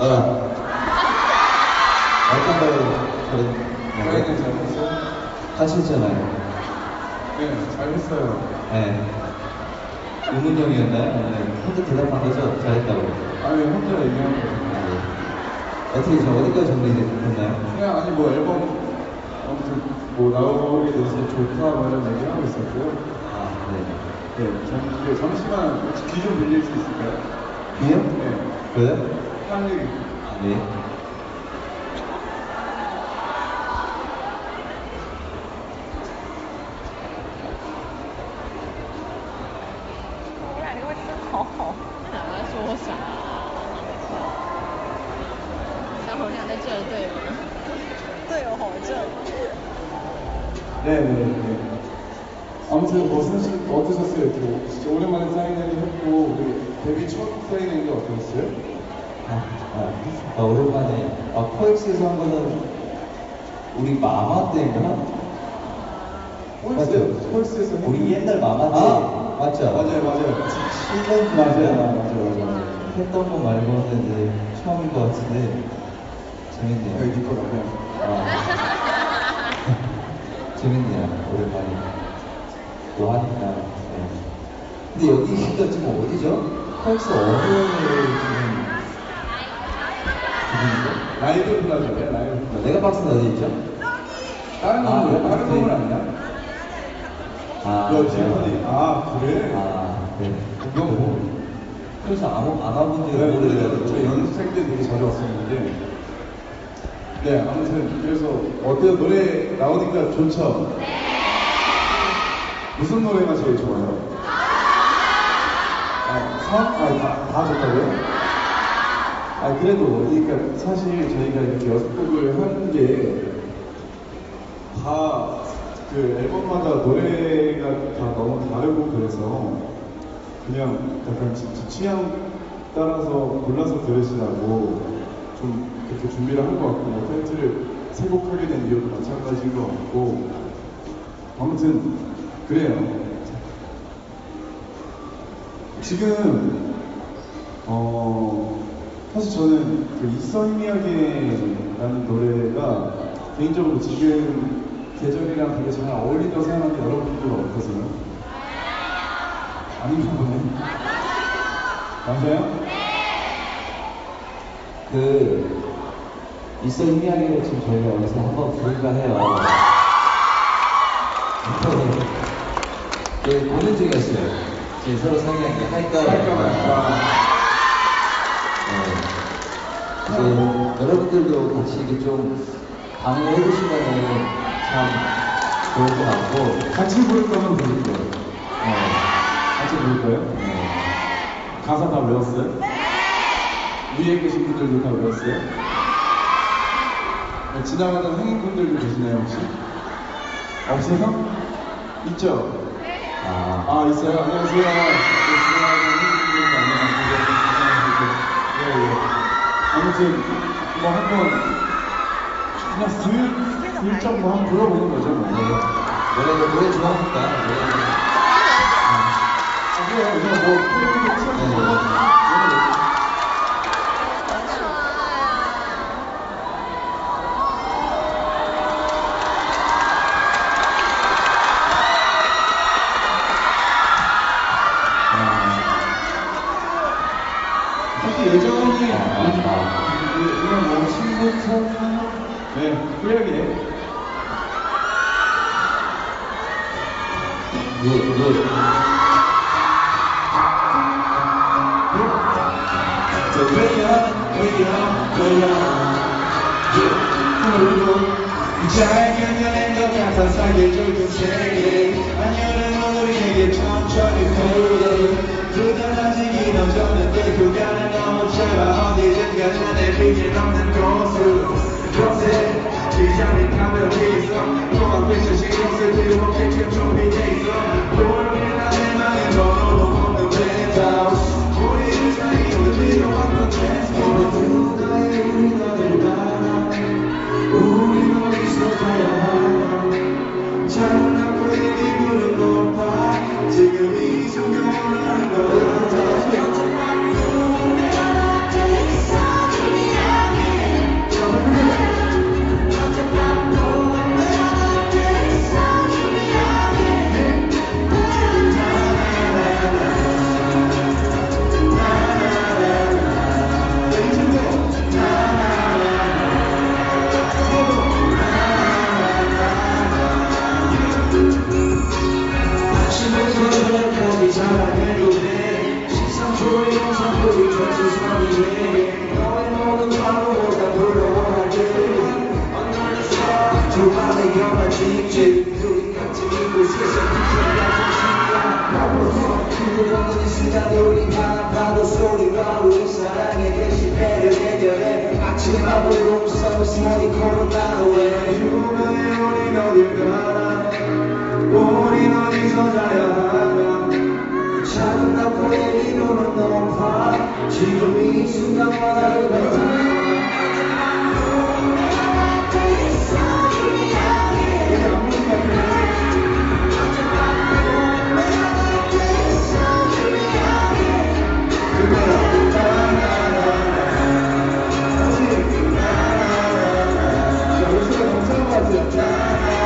어. 어떤 걸 잘했, 잘했어요? 하셨잖아요. 네, 잘했어요. 네. 의문형이었나요? 아니면 혼자 대답한 거죠? 잘했다고. 아니, 혼자 얘기한 거예요. 아, 네. 어떻게 저 어디까지 정리됐나요? 그냥 아니 뭐 앨범 아무튼 뭐 나오게 돼서 좋다 뭐 이런 얘기 하고 있었고요. 아, 네. 네, 잠, 네, 잠시만 혹시 귀좀 빌릴 수 있을까요? 귀요? 네. 그래요? 빨리. 아, 네.突然你会真好好，他在说啥？小红娘在这对吗？对哦，好正。 네, 네, 네. 아무튼 뭐 사실 어떠셨어요? 이렇게 진짜 오랜만에 사인회를 했고 우리 데뷔 첫 사인회인데 어떠셨어요? 아, 오랜만에. 아, 코엑스에서 한 거는 우리 마마 때인가? 폴스, 폴스에서 했- 우리 옛날 마마 때. 아, 맞죠? 맞아요, 맞아요. 7년 맞아요, 맞아요, 맞아요, 맞아요. 했던 거 말고는 이제 처음인 것 같은데 재밌네요. 야, 이거 나면. 아, 재밌네요. 오랜만에 또 하니까. 네. 근데 여기가 지금 어디죠? 펄스 어느 지금? 라이브 플라자네, 라이브 플라자. 내가 박스는 어디 있죠? 다른 아, 건물, 그래? 다른 건물 아니야? 아, 너? 지금 아, 그래? 아, 네. 그건 뭐. 그래서 아무 안 와본 지가 네, 오래돼가지고. 저 연습생 때 되게 자주 왔었는데. 네, 아무튼 그래서 어때요? 노래 나오니까 좋죠? 무슨 노래가 제일 좋아요? 아, 선? 아, 다, 다 좋다고요? 아, 그래도, 그러니까 사실 저희가 이렇게 연습곡을 하는 게 다 그 앨범마다 노래가 다 너무 다르고 그래서 그냥 약간 진짜 취향 따라서 골라서 들으시라고 좀 그렇게 준비를 한 것 같고 뭐 타이틀을 세곡 하게 된 이유도 마찬가지인 것 같고 아무튼 그래요. 지금 어 사실 저는 그 이선 이야기라는 노래가 개인적으로 지금 계절이랑 되게 잘 어울린다고 생각하는데 여러분들 어떠세요? 아닌가 보네. 맞아요? 그 있어 이야기를 지금 저희가 여기서 한번 부를까 해요. 네, 고민 중이었어요. 지금 서로 상의한 게 할까 할까 말까. 네. 그래서 여러분들도 같이 이렇게 좀 반응을 해주시면 참 좋을 것 같고. 같이 부를 거면 부를 거예요. 네. 같이 부를 거예요? 네. 가사 다 외웠어요? 위에 계신 분들도 다 외웠어요? 네, 지나가는 행인분들도 계시나요 혹시? 없어요? 있죠? 아, 아 있어요? 안녕하세요. 아무튼 뭐 한번 그냥 슬, 슬쩍 뭐 한번 불러보는 거죠 뭐. 네. 노래, 노래 좋아하니까. 네. 아, 그래요. 이거 뭐 네 후렴이에요. 굿, 굿. 저 그냥 그냥 그냥 그리고 작은 여행 것 같아 사계절도 세계 안녕은 우리에게 천천히 floating 부단하지 넘쳤는데 그간은 너무 짧아 언제든가 소리와 우리 사랑의 대신배를 해결해 아침에 밥을 몸싸고 살이 코로나로에 유명해 우린 어딜 가나 우린 어디서 자야 하나 작은 나포의 이론은 너무 파 지금 이 순간마다 그만 자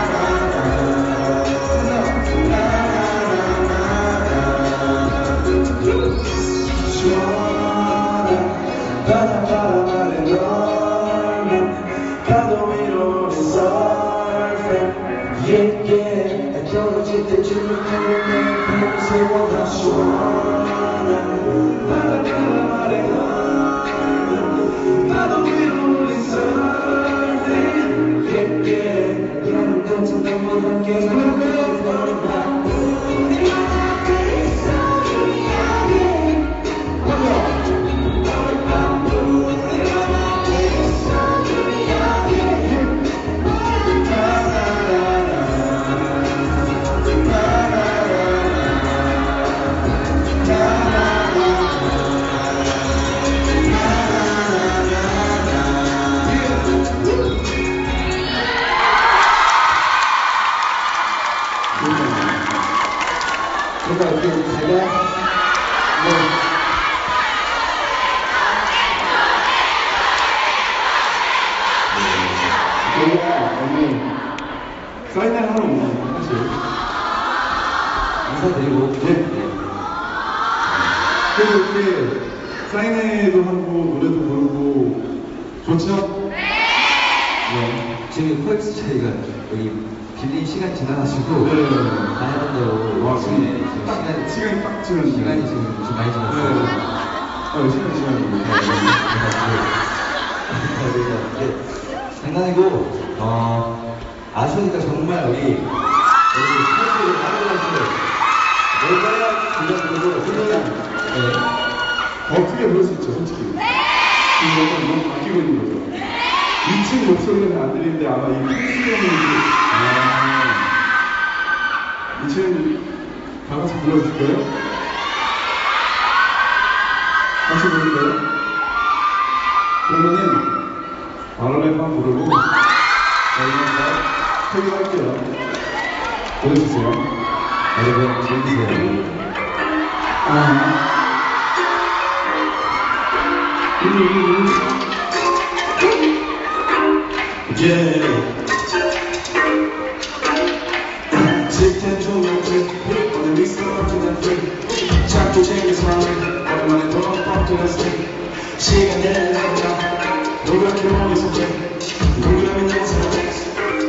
그래서 이렇게 사인회도 하고 노래도 부르고 좋죠? 네. 지금 코엑스 저희가 여기 빌린 시간 지나가지고 네. 가야 된다고 와, 지금 네, 지금 딱 시간 시간이 딱 지났네. 시간이 지금 좀 많이 지났어요. 네. 아, 시간 시간이. 네, 장난이고 어 아쉬우니까 정말 우리 2층 목소리는 안 들리는데 아마 이 아, 2층 다 같이 불러줄까요? 같이 부를까요? 그러면은 바로랩만 부르고 저희가 퇴근할게요. 보내주세요. 여러분 즐기세요. 아. Yeah. 식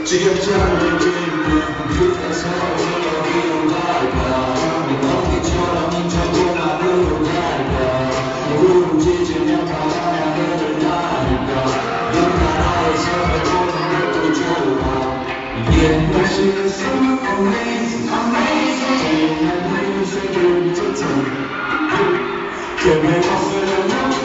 지겹지 않은 Thank you.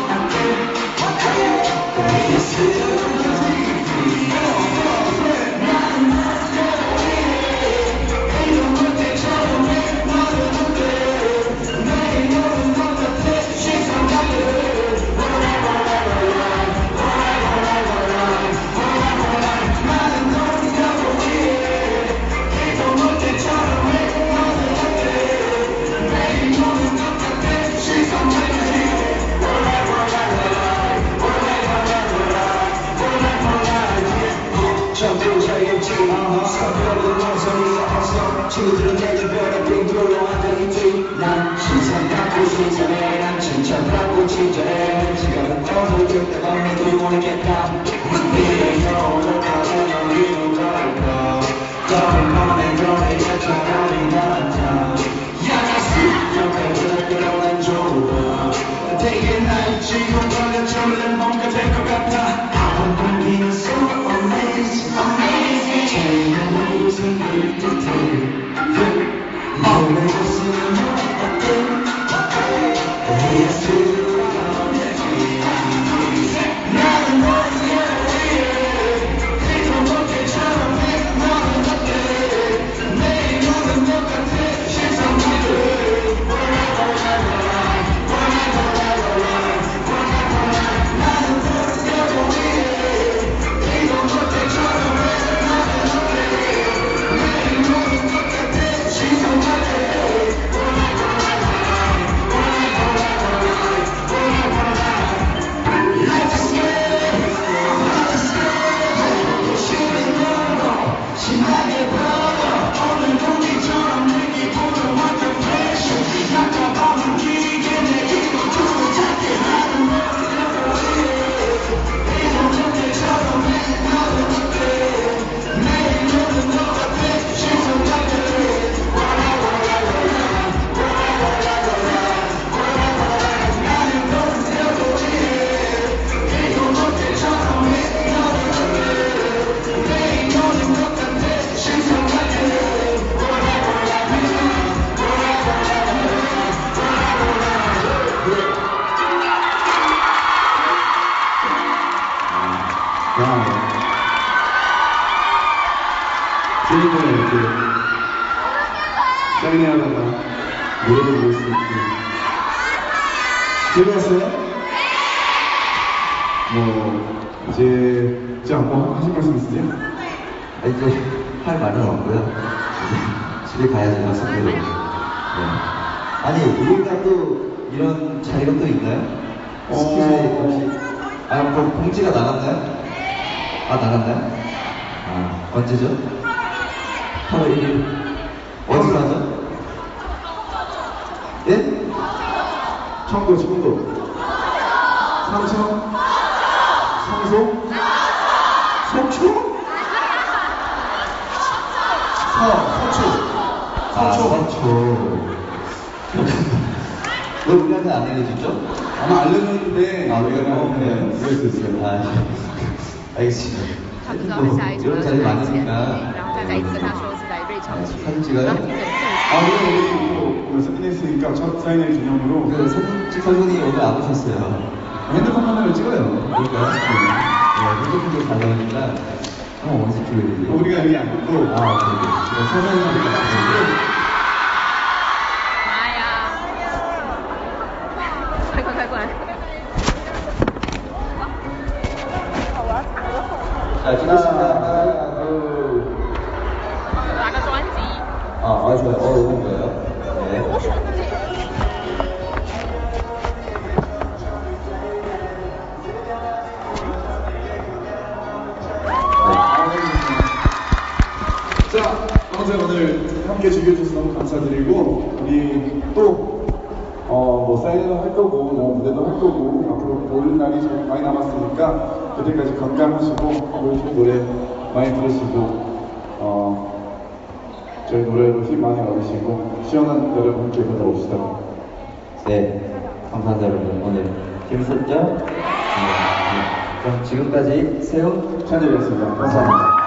즐거웠어요? 뭐, 이제, 이제 한번 하실 말씀 있으세요? 아, 이제 할 말은 없고요. 이제 집에 가야지 말씀대로. 네. 아니, 우리가 또 이런 자리가 또 있나요? 어. 스키즈에 혹시, 아, 뭐 공지가 나갔나요? 아, 나갔나요? 아, 언제죠? 8월 1일. 어디서 하죠? 예? 청도, 청도. 삼청. 삼송. 삼청? 서, 서초. 아, 서초. 왜 뭐, 우리한테 안 알려줬죠? 아마 알려줬는데. 아, 우리가 뭐, 그냥, 그럴 수 있어요. 아, 알겠습니다. 뭐, 이런 자리 많으니까. 사진 찍어요? 아, 아, 네, 네. 오늘 승진했으니까 첫 사인회 기념으로 그 사진 선분이 오늘 안 오셨어요. 핸드폰만으로 찍어요. 그러니까 네, 핸드폰도 잘 나오니까 어, 언제 찍어야 되지? 어, 우리가 여기 안 듣고 아, 그래요. 제가 사진을 찍어요. 자, 찍겠습니다. 하나, 둘. 나가 좋아하지? 아, 아, 아, 아 맞아요. 어, 오는 거예요? 네. 자, 아무튼 오늘 함께 즐겨주셔서 너무 감사드리고, 우리 또, 어, 뭐, 사인회도 할 거고, 뭐, 무대도 할 거고, 앞으로 볼 날이 좀 많이 남았으니까, 그때까지 건강하시고, 우리 노래 많이 들으시고, 어, 저희 노래로 힘 많이 얻으시고, 시원한 여러분 함께 보다 봅시다. 네, 감사합니다 여러분. 오늘 재밌었죠? 네, 네. 그럼 지금까지 세훈 찬열이었습니다. 감사합니다.